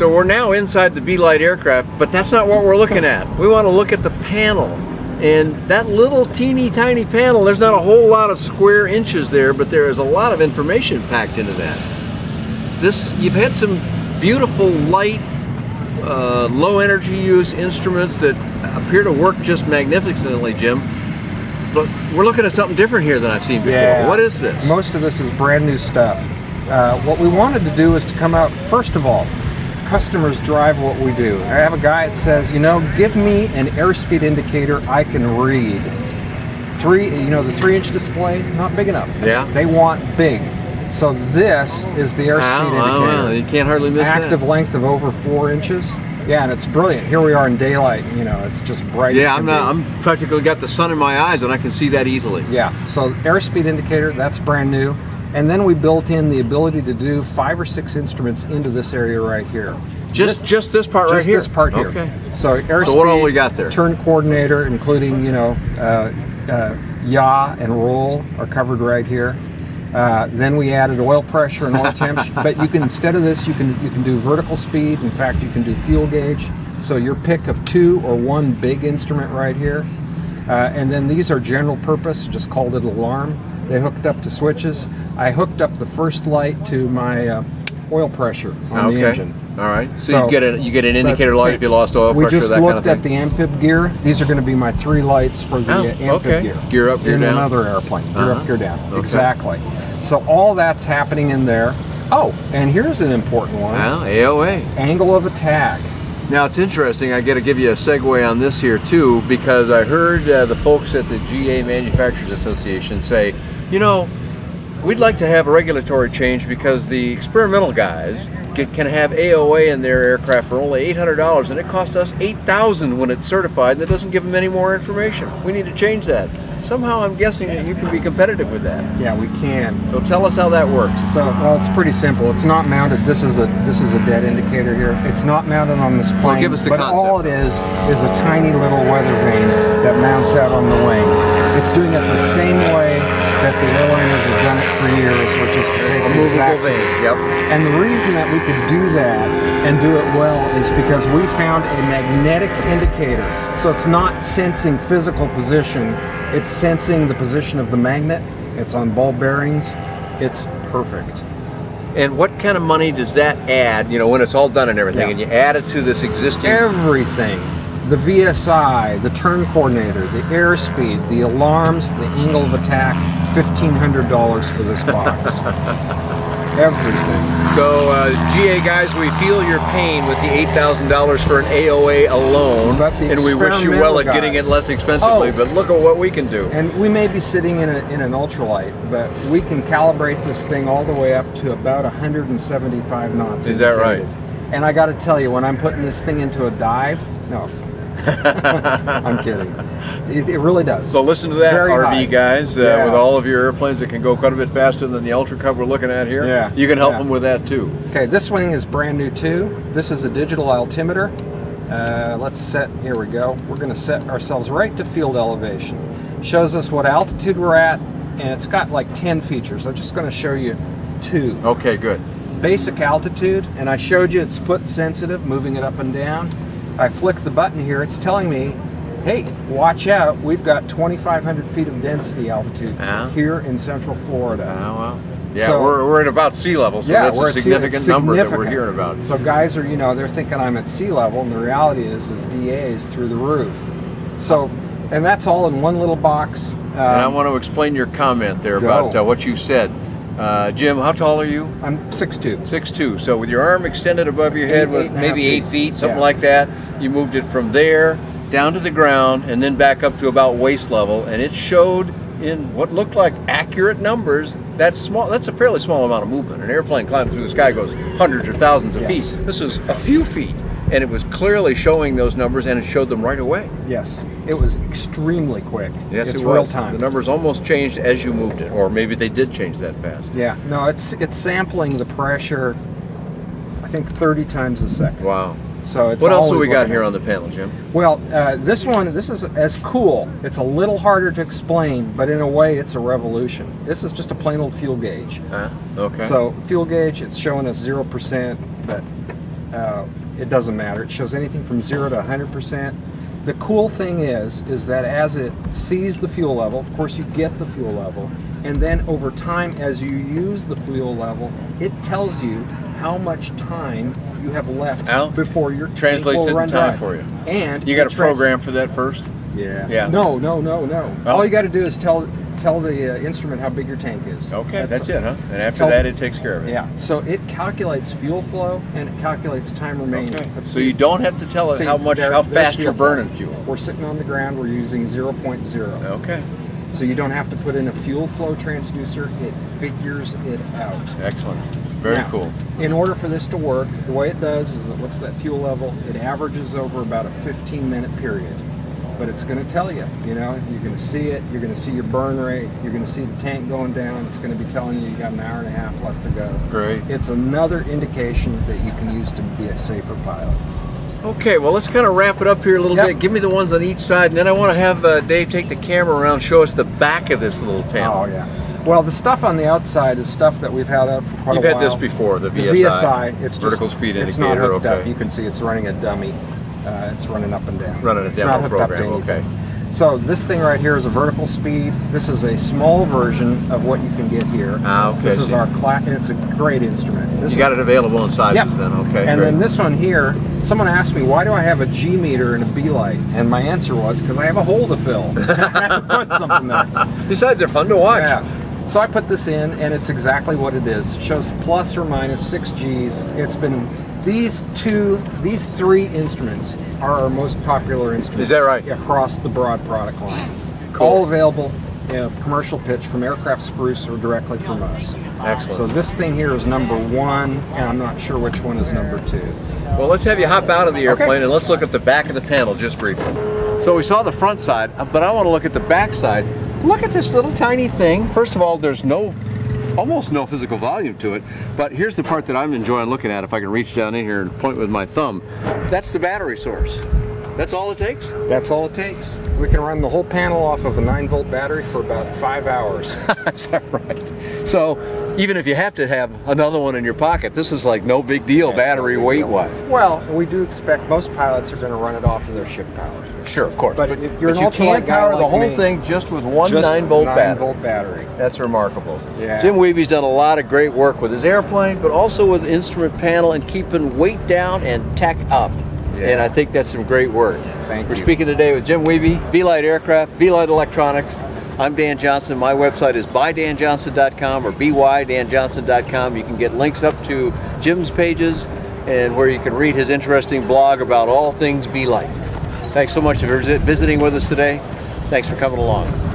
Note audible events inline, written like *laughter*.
So we're now inside the Belite aircraft, but that's not what we're looking at. We want to look at the panel. And that little teeny tiny panel, there's not a whole lot of square inches there, but there is a lot of information packed into that. This, you've had some beautiful light, uh, low energy use instruments that appear to work just magnificently, Jim. But we're looking at something different here than I've seen before. Yeah. What is this? Most of this is brand new stuff. Uh, what we wanted to do is to come out, first of all, customers drive what we do. I have a guy that says, you know, give me an airspeed indicator I can read. Three, you know, the three inch display, not big enough. Yeah. They want big. So this is the airspeed indicator. wow. You can't hardly miss it. Active that. length of over four inches. Yeah, and it's brilliant. Here we are in daylight. You know, it's just bright. Yeah, I'm not. be. I'm practically got the sun in my eyes, and I can see that easily. Yeah, so airspeed indicator, that's brand new. And then we built in the ability to do five or six instruments into this area right here. Just This- just this part right here. just this part here. Okay. So airspeed. So what all we got there? Turn coordinator, including you know, uh, uh, yaw and roll are covered right here. Uh, then we added oil pressure and oil temps. *laughs* but you can instead of this, you can you can do vertical speed. In fact, you can do fuel gauge. So your pick of two or one big instrument right here. Uh, and then these are general purpose, just called it alarm. They hooked up to switches. I hooked up the first light to my uh, oil pressure on okay. the engine. All right. So, So- you get a you get an indicator light if you lost oil we pressure, just that looked kind of at the amphib gear. These are going to be my three lights for the Oh, uh, amphib okay. gear. Gear up, gear in down. another airplane. Gear Uh-huh. up, gear down. Okay. Exactly. So all that's happening in there. Oh, and here's an important one: Well, AOA. angle of attack. Now it's interesting. I got to give you a segue on this here too, because I heard uh, the folks at the GA Manufacturers Association say, you know, we'd like to have a regulatory change because the experimental guys get, can have AOA in their aircraft for only $800, and it costs us 8,000 when it's certified, and it doesn't give them any more information. We need to change that. Somehow, I'm guessing that you can be competitive with that. Yeah, we can. So tell us how that works. So, well, it's pretty simple. It's not mounted. This is a this is a dead indicator here. It's not mounted on this plane. Well, give us the but concept. all it is is a tiny little weather vane that mounts out on the wing. It's doing it the same way that the airliners have done it for years, which is to take A movable exact vane. Yep. And the reason that we could do that and do it well is because we found a magnetic indicator. So it's not sensing physical position, it's sensing the position of the magnet. It's on ball bearings. It's perfect. And what kind of money does that add, you know, when it's all done and everything, Yeah. and you add it to this existing Everything. The VSI, the turn coordinator, the airspeed, the alarms, the angle of attack, $1,500 for this box. *laughs* Everything. So, uh, GA guys, we feel your pain with the $8,000 for an AOA alone, and we wish you well at getting it less expensively, Oh. but look at what we can do. And we may be sitting in, a, in an ultralight, but we can calibrate this thing all the way up to about 175 knots. Is that right? And I got to tell you, when I'm putting this thing into a dive, no, *laughs* I'm kidding. It, it really does. So listen to that, Very RV high. guys, uh, Yeah. with all of your airplanes that can go quite a bit faster than the Ultra Cub we're looking at here. Yeah. You can help Yeah. them with that too. Okay, this wing is brand new too. This is a digital altimeter. Uh, let's set, here we go. We're going to set ourselves right to field elevation. Shows us what altitude we're at, and it's got like 10 features. I'm just going to show you two. Okay, good. basic altitude, and I showed you it's foot sensitive, moving it up and down. I flick the button here, it's telling me, hey, watch out, we've got 2,500 feet of density altitude Yeah. here in central Florida. Ah, well. Yeah, So- we're, we're at about sea level, so yeah, that's a at sea- significant number that we're hearing about. So guys are, you know, they're thinking I'm at sea level, and the reality is, is DA is through the roof. So, and that's all in one little box. And I Um, want to explain your comment there Go. about uh, what you said. Uh, Jim, how tall are you? I'm 6'2". 6'2". So with your arm extended above your head Eight- with eight maybe feet. feet, something Yeah. like that, you moved it from there down to the ground and then back up to about waist level, and it showed in what looked like accurate numbers. That's small. That's a fairly small amount of movement. An airplane climbing through the sky goes hundreds or thousands of Yes. feet. This was a few feet, and it was clearly showing those numbers, and it showed them right away. Yes, it was extremely quick. Yes, it's it real time. The numbers almost changed as you moved it, or maybe they did change that fast. Yeah, no, it's it's sampling the pressure. I think 30 times a second. Wow. So it's What else we got here on the panel, Jim? Well, uh, this one, this is as cool. It's a little harder to explain, but in a way, it's a revolution. This is just a plain old fuel gauge. Huh? Okay. So fuel gauge, it's showing us zero percent, but uh, it doesn't matter. It shows anything from zero to 100%. The cool thing is, is that as it sees the fuel level, of course you get the fuel level, and then over time as you use the fuel level, it tells you how much time you have left Al, before your tank translates it in time dry. for you. And You got a program for that first? Yeah. Yeah. No, no, no, no. Oh. All you got to do is tell tell the uh, instrument how big your tank is. Okay, that's, it, huh? And after Tell- that, it takes care of it. Yeah. So it calculates fuel flow and it calculates time remaining. Okay. So you don't have to tell it See, how much, there- how fast you're burning fuel. We're sitting on the ground. We're using 0.0. Okay, So you don't have to put in a fuel flow transducer. It figures it out. excellent. Very Now, cool. In order for this to work, the way it does is it looks at that fuel level. It averages over about a 15 minute period. But it's going to tell you, you know, you're going to see it. You're going to see your burn rate. You're going to see the tank going down. It's going to be telling you you got an hour and a half left to go. Great. It's another indication that you can use to be a safer pilot. Okay, well, let's kind of wrap it up here a little Yep. bit. Give me the ones on each side, and then I want to have uh, Dave take the camera around, show us the back of this little panel. Oh yeah. Well, the stuff on the outside is stuff that we've had up for quite a while. You've had this before, the The VSI. VSI, it's vertical just, speed it's not indicator. hooked okay. up. You can see it's running a dummy. Uh, it's running up and down. Running a It's demo not hooked up to program, okay. So this thing right here is a vertical speed. This is a small version of what you can get here. Ah, okay, This is our class. It's a great instrument. This You got it available in sizes Yep. then, okay. And great. then this one here, someone asked me, why do I have a G meter and a Belite? And my answer was, because I have a hole to fill. *laughs* I have to put something there. Besides, they're fun to watch. Yeah. So I put this in, and it's exactly what it is. It shows plus or minus six Gs. It's been these two, these three instruments are our most popular instruments. Is that right? Across the broad product line. Cool. All available of commercial pitch from Aircraft Spruce or directly from us. Excellent. So this thing here is number one, and I'm not sure which one is number two. Well, let's have you hop out of the airplane Okay. and let's look at the back of the panel just briefly. So we saw the front side, but I want to look at the back side. Look at this little tiny thing. First of all, there's no, almost no physical volume to it, but here's the part that I'm enjoying looking at. If I can reach down in here and point with my thumb, that's the battery source. That's all it takes? That's all it takes. We can run the whole panel off of a 9 volt battery for about five hours. *laughs* Is that right? So even if you have to have another one in your pocket, this is like no big deal battery no big weight deal. wise. Well, we do expect most pilots are going to run it off of their ship power. Sure, of course. But if you're but an you ultralight can guy power the whole me, thing just with one Just 9 volt 9 battery. volt battery. That's remarkable. Yeah. Jim Wiebe's done a lot of great work with his airplane, but also with instrument panel and keeping weight down and tech up. Yeah. And I think that's some great work. Thank you. We're you. speaking today with Jim Wiebe, Belite Aircraft, Belite Electronics. I'm Dan Johnson. My website is bydanjohnson.com or bydanjohnson.com. You can get links up to Jim's pages and where you can read his interesting blog about all things Belite. Thanks so much for visiting with us today. Thanks for coming along.